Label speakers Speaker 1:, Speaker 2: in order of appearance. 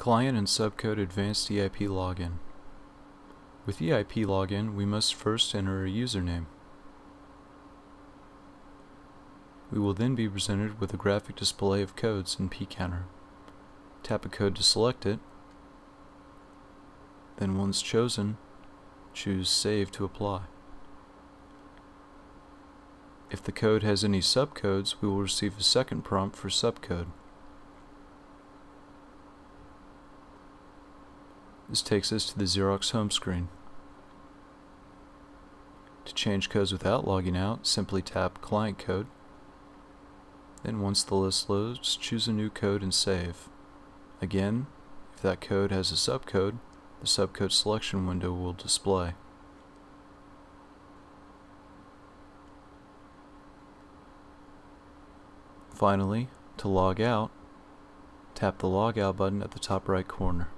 Speaker 1: Client and Subcode Advanced EIP Login. With EIP Login, we must first enter a username. We will then be presented with a graphic display of codes in pCounter. Tap a code to select it, then once chosen, choose Save to apply. If the code has any subcodes, we will receive a second prompt for subcode. This takes us to the Xerox home screen. To change codes without logging out, simply tap Client Code. Then once the list loads, choose a new code and save. Again, if that code has a subcode, the subcode selection window will display. Finally, to log out, tap the Log Out button at the top right corner.